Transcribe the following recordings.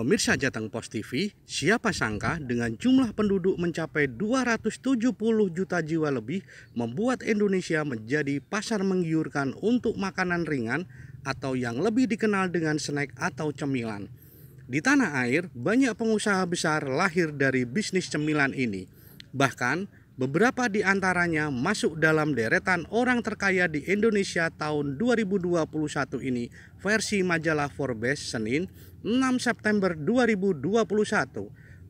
Pemirsa Jateng Pos TV, siapa sangka dengan jumlah penduduk mencapai 270 juta jiwa lebih membuat Indonesia menjadi pasar menggiurkan untuk makanan ringan atau yang lebih dikenal dengan snack atau cemilan. Di tanah air, banyak pengusaha besar lahir dari bisnis cemilan ini. Bahkan, Beberapa di antaranya masuk dalam deretan orang terkaya di Indonesia tahun 2021 ini versi majalah Forbes Senin 6 September 2021.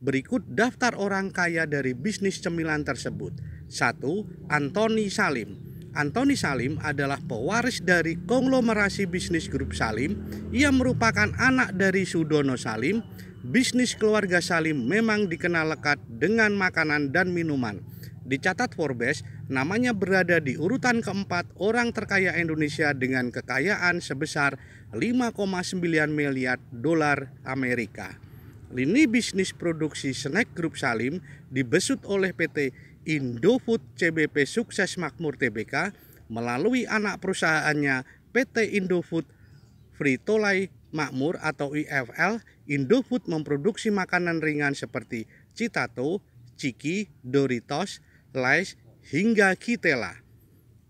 Berikut daftar orang kaya dari bisnis cemilan tersebut. 1. Anthony Salim. Anthony Salim adalah pewaris dari konglomerasi bisnis grup Salim. Ia merupakan anak dari Sudono Salim. Bisnis keluarga Salim memang dikenal lekat dengan makanan dan minuman Dicatat Forbes, namanya berada di urutan keempat orang terkaya Indonesia dengan kekayaan sebesar 5,9 miliar dolar Amerika. Lini bisnis produksi snack grup Salim dibesut oleh PT Indofood CBP Sukses Makmur Tbk melalui anak perusahaannya PT Indofood Fritolai Makmur atau IFL. Indofood memproduksi makanan ringan seperti Citato, Ciki, Doritos, Lais, hingga Kitela.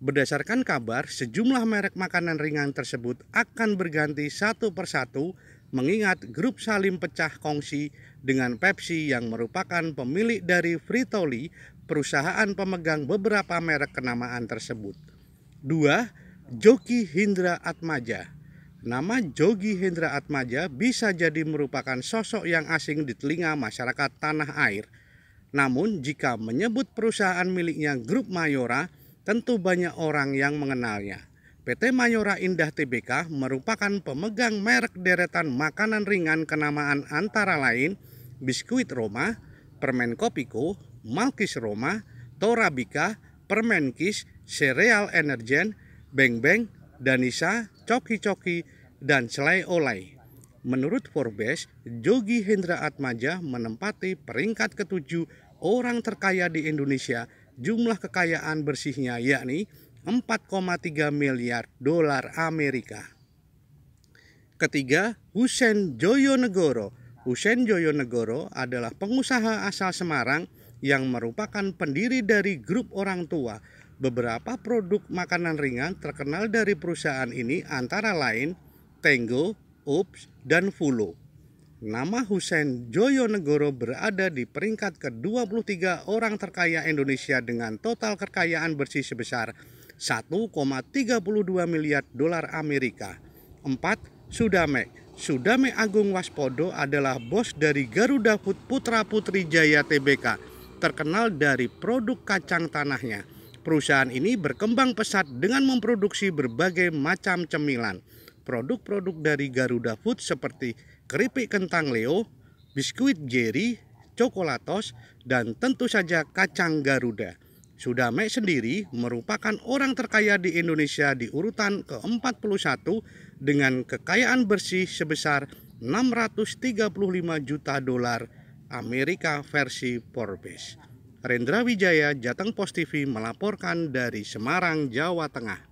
Berdasarkan kabar, sejumlah merek makanan ringan tersebut akan berganti satu persatu mengingat grup Salim pecah kongsi dengan Pepsi yang merupakan pemilik dari Fritoli, perusahaan pemegang beberapa merek kenamaan tersebut. 2. Jogi Hindra Atmaja Nama Jogi Hendra Atmaja bisa jadi merupakan sosok yang asing di telinga masyarakat tanah air – namun jika menyebut perusahaan miliknya Grup Mayora, tentu banyak orang yang mengenalnya. PT Mayora Indah Tbk merupakan pemegang merek deretan makanan ringan kenamaan antara lain Biskuit Roma, Permen Kopiko, Malkis Roma, Torabika, Permen Kis, Sereal Energen, Beng Beng, Danisa, Coki Coki, dan Selai Olay. Menurut Forbes, Jogi Hendra Atmaja menempati peringkat ketujuh orang terkaya di Indonesia. Jumlah kekayaan bersihnya yakni 4,3 miliar dolar Amerika. Ketiga, Husen Joyonegoro. Husen Joyonegoro adalah pengusaha asal Semarang yang merupakan pendiri dari grup orang tua. Beberapa produk makanan ringan terkenal dari perusahaan ini antara lain Tango, Ups, dan Fulo. Nama Hussein Joyonegoro berada di peringkat ke-23 orang terkaya Indonesia dengan total kekayaan bersih sebesar 1,32 miliar dolar Amerika. 4. Sudame Sudame Agung Waspodo adalah bos dari Garuda Putra Putri Jaya Tbk, terkenal dari produk kacang tanahnya. Perusahaan ini berkembang pesat dengan memproduksi berbagai macam cemilan. Produk-produk dari Garuda Food seperti keripik kentang Leo, biskuit Jerry, coklatos, dan tentu saja kacang Garuda. Sudame sendiri merupakan orang terkaya di Indonesia di urutan ke-41 dengan kekayaan bersih sebesar 635 juta dolar Amerika versi Forbes. Rendra Wijaya, Jateng Post TV melaporkan dari Semarang, Jawa Tengah.